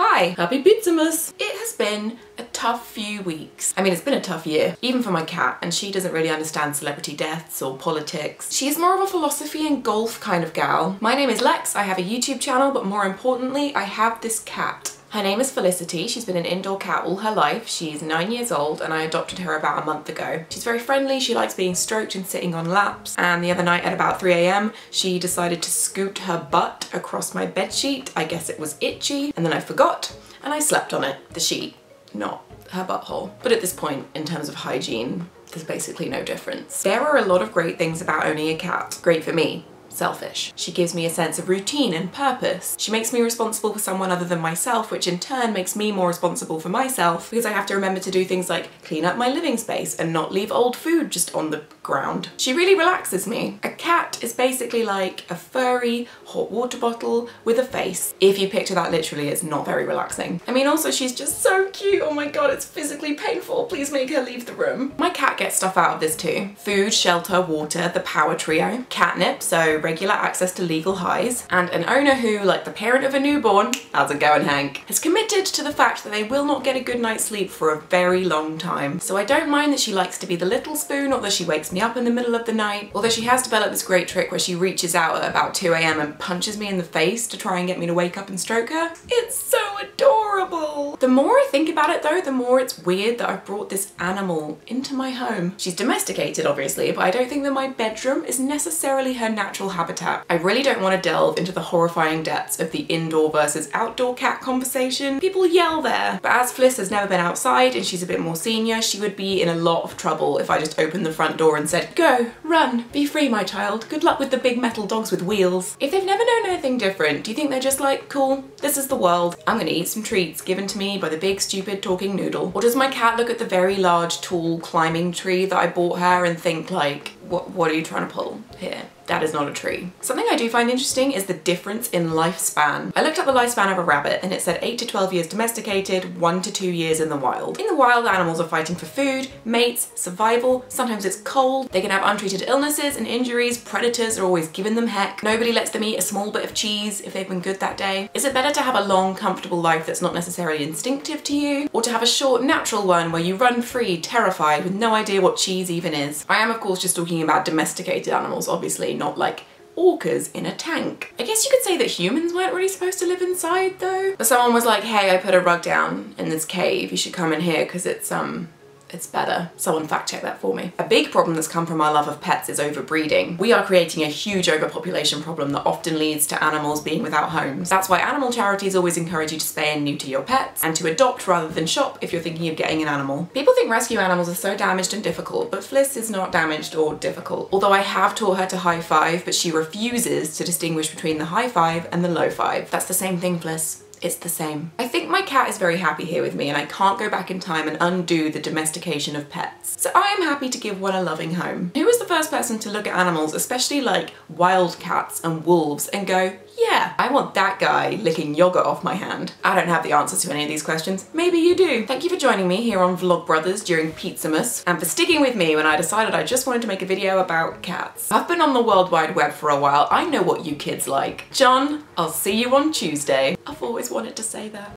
Hi, happy Pizzamas! It has been a tough few weeks. I mean, it's been a tough year, even for my cat, and she doesn't really understand celebrity deaths or politics. She's more of a philosophy and golf kind of gal. My name is Lex, I have a YouTube channel, but more importantly, I have this cat. Her name is Felicity. She's been an indoor cat all her life. She's nine years old and I adopted her about a month ago. She's very friendly. She likes being stroked and sitting on laps. And the other night at about 3 a.m. she decided to scoot her butt across my bed sheet. I guess it was itchy and then I forgot and I slept on it, the sheet, not her butthole. But at this point, in terms of hygiene, there's basically no difference. There are a lot of great things about owning a cat. Great for me, selfish. She gives me a sense of routine and purpose. She makes me responsible for someone other than myself, which in turn makes me more responsible for myself because I have to remember to do things like clean up my living space and not leave old food just on the ground. She really relaxes me. A cat is basically like a furry hot water bottle with a face. If you picture that literally, it's not very relaxing. I mean, also she's just so cute. Oh my God, it's physically painful. Please make her leave the room. My cat gets stuff out of this too. Food, shelter, water, the power trio, catnip, so regular access to legal highs, and an owner who, like the parent of a newborn, how's it going Hank, has committed to the fact that they will not get a good night's sleep for a very long time. So I don't mind that she likes to be the little spoon or that she wakes me up in the middle of the night, although she has developed this great trick where she reaches out at about 2am and punches me in the face to try and get me to wake up and stroke her. It's so adorable! The more I think about it though, the more it's weird that I've brought this animal into my home. She's domesticated obviously, but I don't think that my bedroom is necessarily her natural habitat. I really don't want to delve into the horrifying depths of the indoor versus outdoor cat conversation. People yell there, but as Fliss has never been outside and she's a bit more senior, she would be in a lot of trouble if I just opened the front door and said, go, run, be free my child, good luck with the big metal dogs with wheels. If they've never known anything different, do you think they're just like, cool, this is the world, I'm gonna eat some treats given to me by the big stupid talking noodle? Or does my cat look at the very large tall climbing tree that I bought her and think like, what, what are you trying to pull here? That is not a tree. Something I do find interesting is the difference in lifespan. I looked up the lifespan of a rabbit and it said 8 to 12 years domesticated, 1 to 2 years in the wild. In the wild, animals are fighting for food, mates, survival, sometimes it's cold, they can have untreated illnesses and injuries, predators are always giving them heck, nobody lets them eat a small bit of cheese if they've been good that day. Is it better to have a long, comfortable life that's not necessarily instinctive to you, or to have a short, natural one where you run free, terrified, with no idea what cheese even is? I am of course just talking about domesticated animals, obviously, not like orcas in a tank. I guess you could say that humans weren't really supposed to live inside though. But someone was like, hey, I put a rug down in this cave, you should come in here because it's um it's better. Someone fact check that for me. A big problem that's come from our love of pets is overbreeding. We are creating a huge overpopulation problem that often leads to animals being without homes. That's why animal charities always encourage you to spay and neuter your pets and to adopt rather than shop if you're thinking of getting an animal. People think rescue animals are so damaged and difficult, but Fliss is not damaged or difficult. Although I have taught her to high five, but she refuses to distinguish between the high five and the low five. That's the same thing, Fliss it's the same. I think my cat is very happy here with me and I can't go back in time and undo the domestication of pets. So I am happy to give one a loving home. Who was the first person to look at animals, especially like wild cats and wolves and go, yeah, I want that guy licking yogurt off my hand. I don't have the answers to any of these questions. Maybe you do. Thank you for joining me here on Vlogbrothers during Pizzamas and for sticking with me when I decided I just wanted to make a video about cats. I've been on the World Wide Web for a while. I know what you kids like. John, I'll see you on Tuesday. I've always wanted to say that.